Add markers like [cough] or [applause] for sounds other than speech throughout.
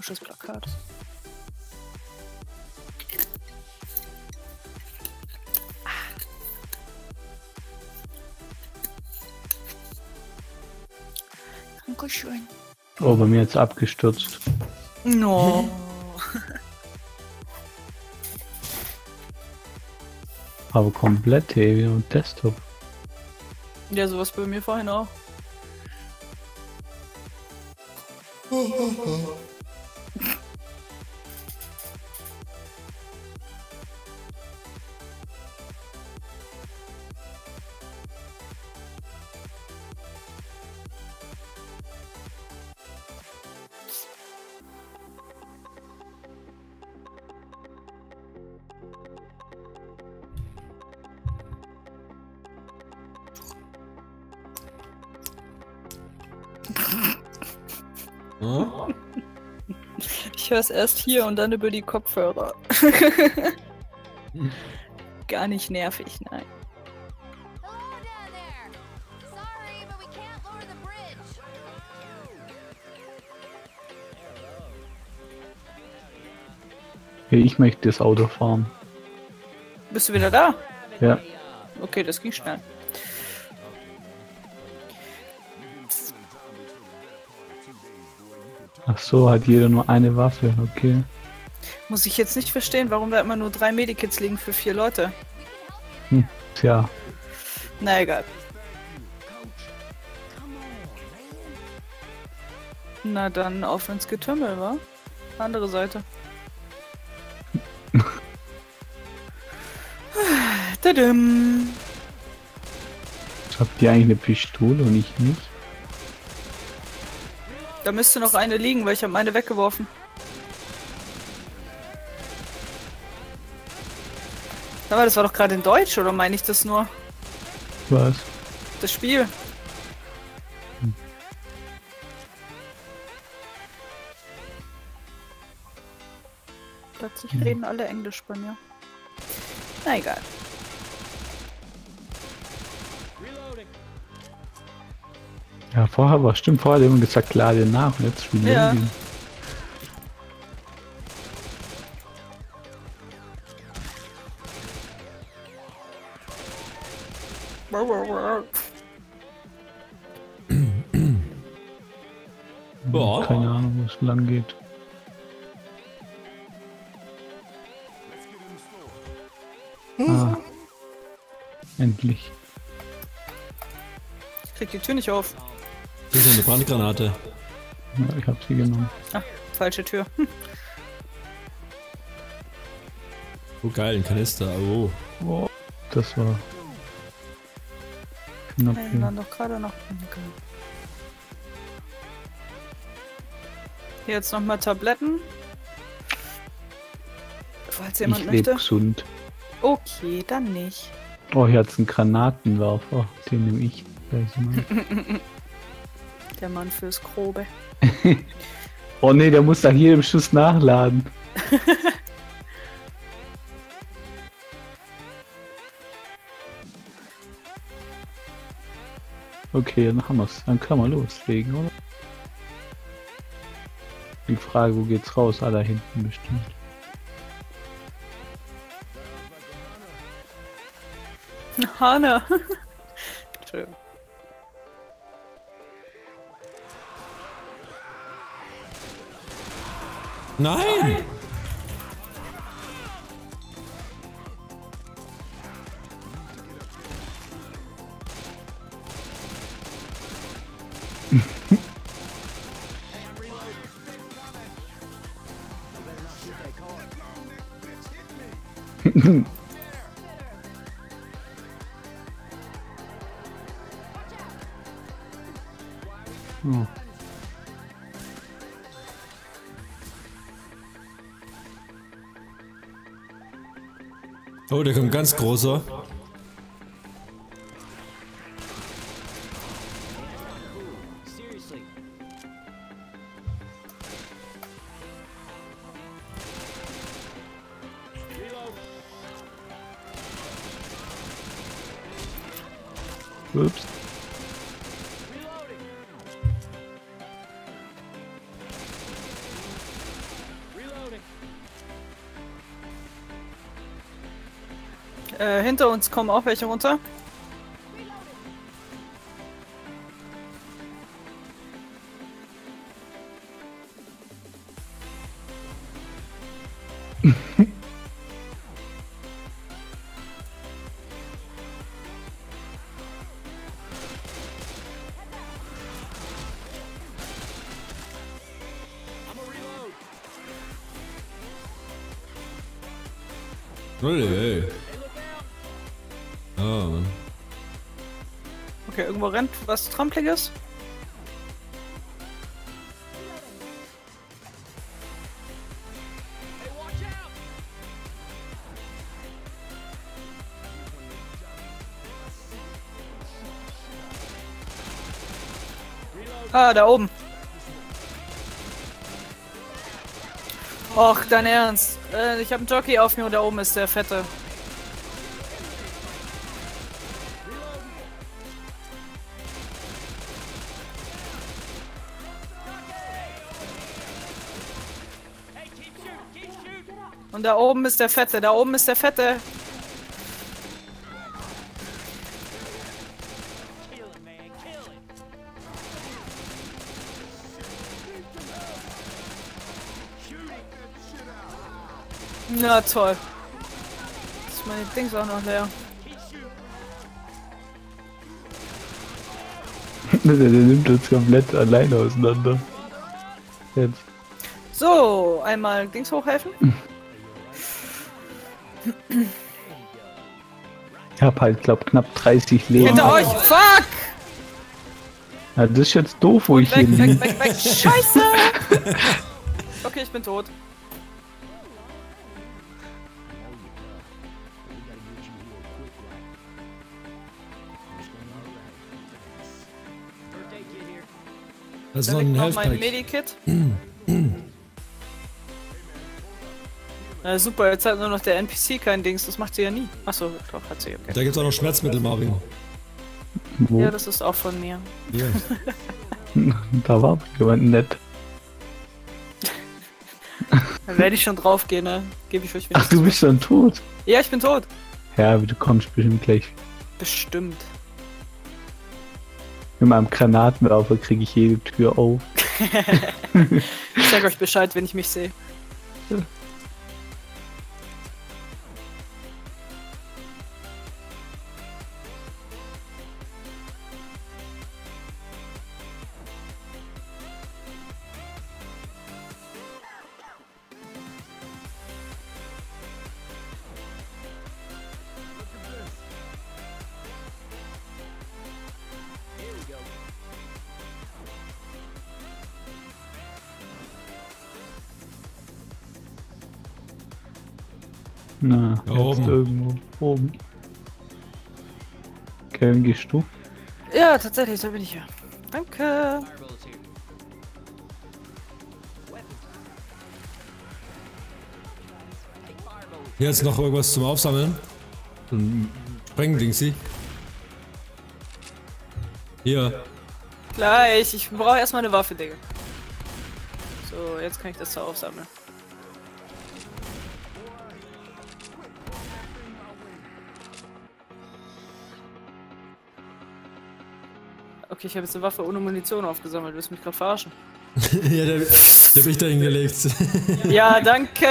komisches Plakat. Ah. Dankeschön. Oh, bei mir jetzt abgestürzt. No. [laughs] Aber komplett TV und Desktop. Ja, sowas bei mir vorhin auch. [laughs] Hm? Ich höre es erst hier und dann über die Kopfhörer. [laughs] Gar nicht nervig, nein. Hey, ich möchte das Auto fahren. Bist du wieder da? Ja. Okay, das ging schnell. Ach so, hat jeder nur eine Waffe, okay. Muss ich jetzt nicht verstehen, warum da immer nur drei Medikits liegen für vier Leute. Hm, tja. Na egal. Na dann auf ins Getümmel, wa? Andere Seite. [laughs] Tadam. Habt ihr eigentlich eine Pistole und ich nicht? Da müsste noch eine liegen, weil ich habe meine weggeworfen. Aber das war doch gerade in Deutsch, oder meine ich das nur? Was? Das Spiel. Plötzlich reden alle Englisch bei mir. Na egal. Ja, vorher war stimmt, vorher hat jemand gesagt, lade nach und jetzt reloading. Ja. Ja. Keine Ahnung, wo es lang geht. Ah. Endlich. Ich krieg die Tür nicht auf. Hier ist eine Brandgranate. Ja, ich hab sie genommen. Ah, falsche Tür. Hm. Oh geil, ein Kanister. Oh. Oh, das war knapp. Hier. dann doch gerade noch. Okay. Hier jetzt nochmal Tabletten. Falls jemand Ich möchte. lebe gesund. Okay, dann nicht. Oh, hier hat's einen Granatenwerfer. Den nehme ich. gleich mal. [laughs] Der Mann fürs Grobe. [laughs] Oh nee, der muss nach jedem Schuss nachladen. [laughs] Okay, dann haben wir's. Dann können wir loslegen, oder? Die Frage, wo geht's raus? Ah, da hinten bestimmt. Hanna. [laughs] Entschuldigung. Nein! [laughs] Oh. Oh, da kommt ganz großer. Ups. Äh, hinter uns kommen auch welche runter. Leute, Rennt was Trampeliges. Ah, da oben. Och, dein Ernst. Äh, ich habe einen Jockey auf mir und da oben ist der Fette. Und da oben ist der Fette, da oben ist der Fette. Na toll. Ist meine Dings auch noch leer. der, [laughs] der nimmt uns komplett alleine auseinander. Jetzt. So, einmal Dings hochhelfen. [laughs] Ich hab halt, glaub, knapp 30 Leben. Hinter euch! Fuck! Ja, das ist jetzt doof, wo ich hier Weg, weg, liege. weg, weg! Scheiße! [laughs] Okay, ich bin tot. Das ist noch ein noch mein. Medikit. [clears throat] Na super, jetzt hat nur noch der NPC kein Dings, das macht sie ja nie. Achso, doch, hat sie, okay. Da gibt's auch noch Schmerzmittel, Mario. Wo? Ja, das ist auch von mir. Hier. [laughs] Da war jemand nett. [laughs] Da werde ich schon drauf gehen, ne? Gebe ich euch Ach, du bist schon tot. Ja, ich bin tot. Ja, aber du kommst bestimmt gleich. Bestimmt. Mit meinem Granatenwerfer kriege ich jede Tür auf. [laughs] Ich sag euch Bescheid, wenn ich mich sehe. Na, Da jetzt oben. irgendwo oben. Kevin, gehst du? Ja, tatsächlich, da bin ich ja. Danke. Hier jetzt noch irgendwas zum Aufsammeln. Ein Sprengdingsi. Hier. Gleich, ich brauche erstmal eine Waffe, Digga. So, jetzt kann ich das da aufsammeln. Okay, ich habe jetzt eine Waffe ohne Munition aufgesammelt. Willst du mich gerade verarschen? [laughs] ja, der, der hab ich da hingelegt. [laughs] Ja, [laughs] danke.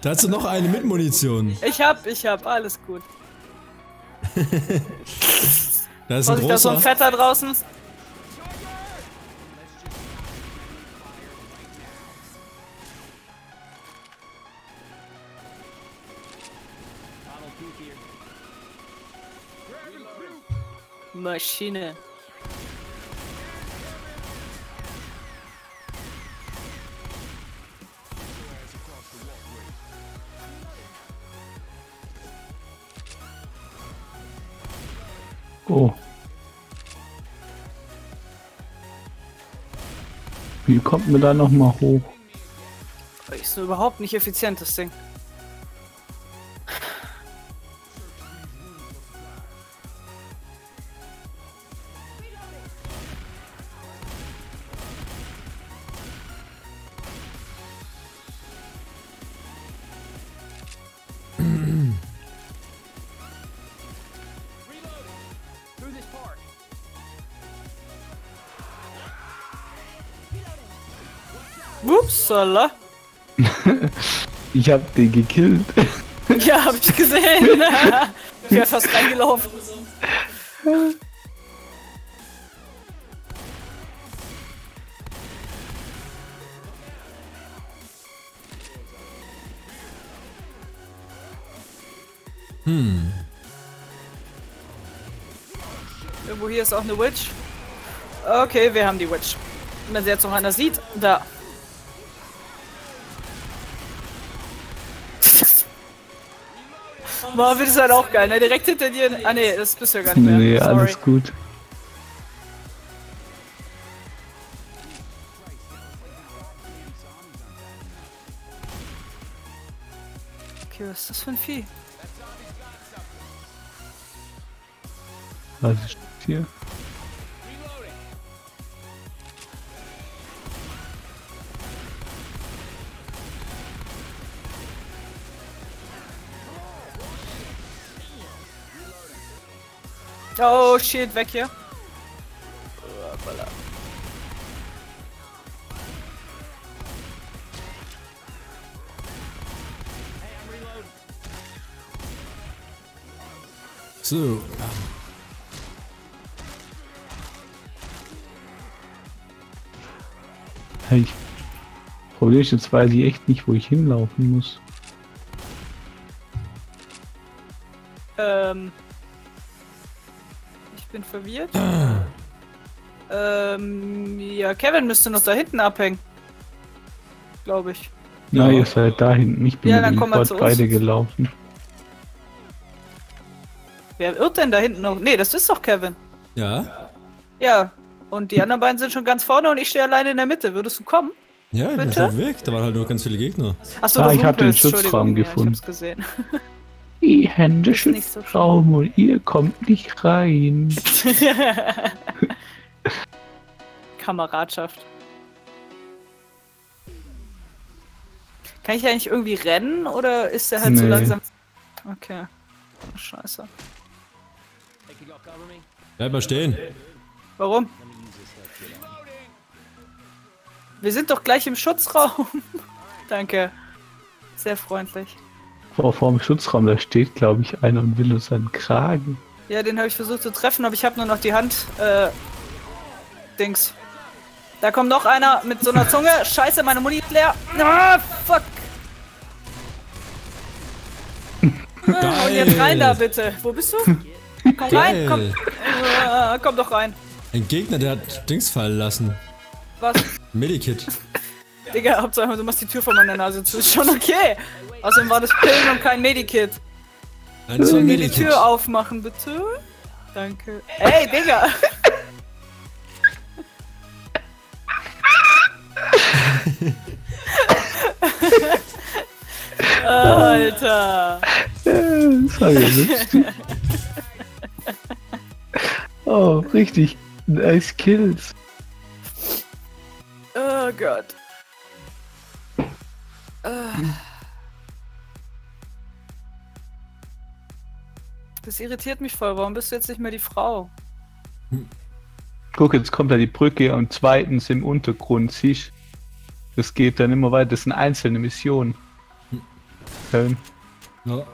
da hast du noch eine mit Munition. Ich hab, ich hab, alles gut. Da ist ein Vorsicht, da ist so ein großer. Fetter draußen. Maschine. Oh. Wie kommt man da noch mal hoch? Ist überhaupt nicht effizient, das Ding. Upsala. [laughs] Ich hab den gekillt. [laughs] Ja, hab ich gesehen. [laughs] ich wäre fast reingelaufen. Hm. Irgendwo hier ist auch eine Witch. Okay, wir haben die Witch. Wenn sie jetzt noch einer sieht, da. Marvin ist halt auch geil, ne? Direkt hinter dir. Ah ne, das bist du ja gar nicht mehr. Nee, Sorry. alles gut. Okay, was ist das für ein Vieh? Was ist hier? Oh shit, weg hier. So. Hey, ich Problem ist, jetzt weiß ich echt nicht, wo ich hinlaufen muss. Ähm. Bin verwirrt. ähm, ja, Kevin müsste noch da hinten abhängen. Glaube ich. Ja, Ja. ihr seid da hinten. Ich bin Ja, dann dem komm mal Quad zu uns. beide gelaufen. Wer irrt denn da hinten noch? Nee, das ist doch Kevin. Ja? Ja. Und die anderen beiden sind schon ganz vorne und ich stehe alleine in der Mitte. Würdest du kommen? Ja, ich bin Bitte? dem Weg. Da waren halt nur ganz viele Gegner. Achso, Ah, ich hab den Schutzraum gefunden. Ja, ich hab's gesehen. [laughs] Die Hände nicht so Schutzraum und ihr kommt nicht rein. [laughs] Kameradschaft. Kann ich eigentlich irgendwie rennen oder ist der halt so Nee. langsam? Okay. Scheiße. Bleib mal stehen. Warum? Wir sind doch gleich im Schutzraum. [laughs] Danke. Sehr freundlich. Vor, vor dem Schutzraum, da steht, glaube ich, einer und will uns seinen Kragen. Ja, den habe ich versucht zu treffen, aber ich habe nur noch die Hand. Äh, Dings. Da kommt noch einer mit so einer Zunge. [laughs] Scheiße, meine Muni ist leer. Ah, fuck. [laughs] Ah, Und jetzt rein da bitte. Wo bist du? [laughs] Komm rein, komm. Geil. Äh, komm doch rein. Ein Gegner, der hat Dings fallen lassen. Was? Medikit. Digga, Hauptsache du machst die Tür vor meiner Nase zu. Ist schon okay. Außerdem war das Pillen und kein Medikit. Ein Können so wir die Medikit. Tür aufmachen, bitte? Danke. Ey, Digga! Alter! Das war lustig. Oh, richtig. Nice Kills. Oh Gott. Das irritiert mich voll. Warum bist du jetzt nicht mehr die Frau? Guck, jetzt kommt da die Brücke und zweitens im Untergrund, siehst Das geht dann immer weiter. Das sind einzelne Missionen. Köln. Ja.